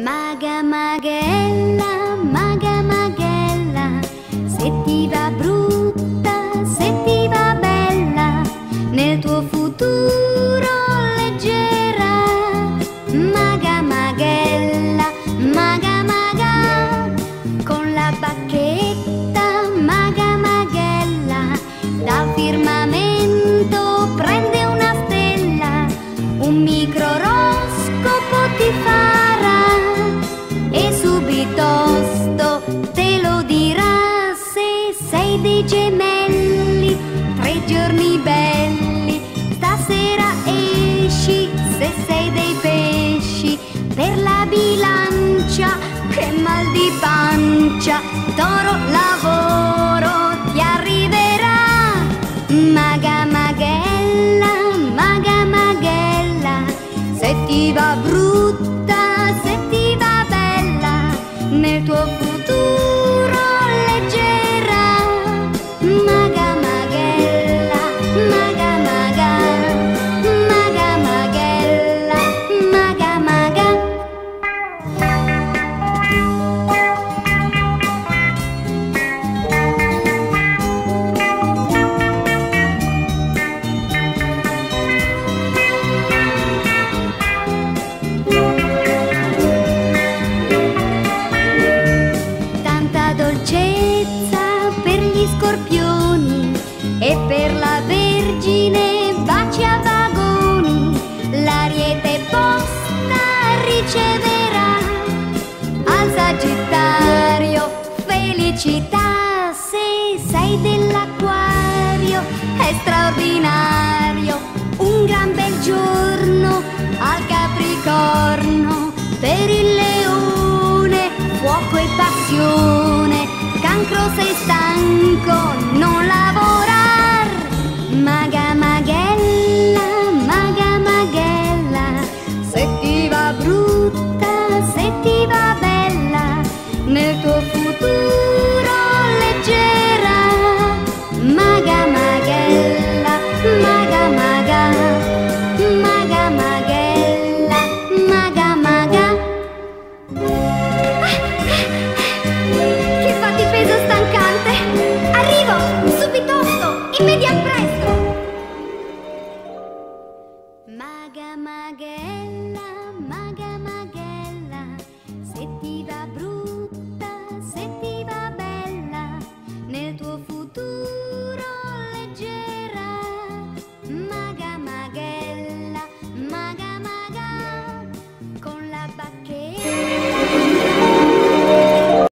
Maga maghella, dei gemelli, tre giorni belli, stasera esci se sei dei pesci, per la bilancia che mal di pancia, toro lavoro felicità se sei dell'acquario è straordinario. Un gran bel giorno al Capricorno per il leone fuoco e passione cancro sei stanco non lavorar Maga Maghella, Maga Maghella, se ti va brutta, se ti va bella, nel tuo futuro.